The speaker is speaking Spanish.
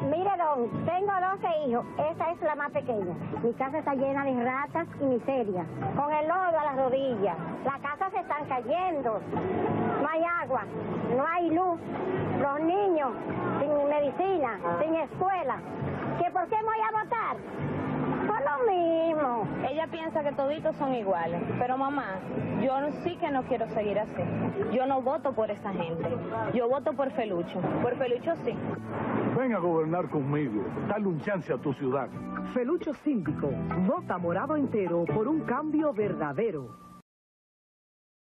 Mire, don, tengo 12 hijos. Esa es la más pequeña. Mi casa está llena de ratas y miseria. Con el lodo a las rodillas. Las casas se están cayendo. No hay agua, no hay luz. Los niños sin medicina, sin escuela. ¿Que por qué voy piensa que toditos son iguales, pero mamá, yo sí que no quiero seguir así. Yo no voto por esa gente. Yo voto por Felucho. Por Felucho sí. Ven a gobernar conmigo. Dale un chance a tu ciudad. Felucho Síndico. Vota morado entero por un cambio verdadero.